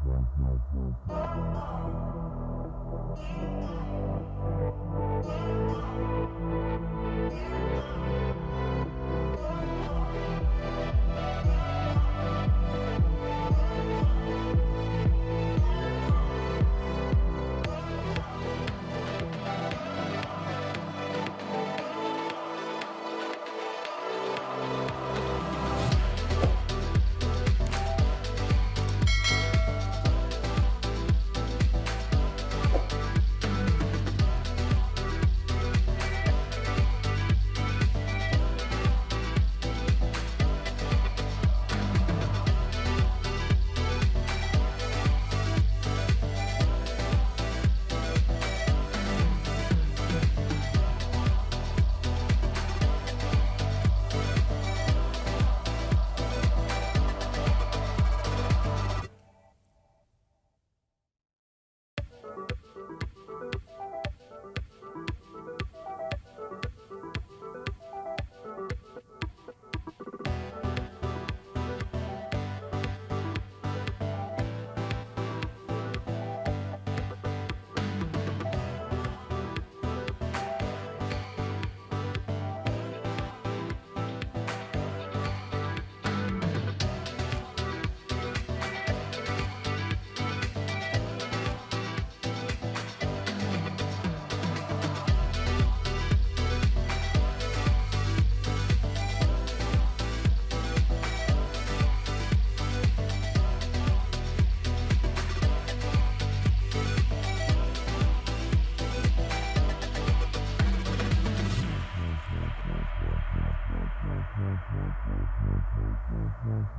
Thank you.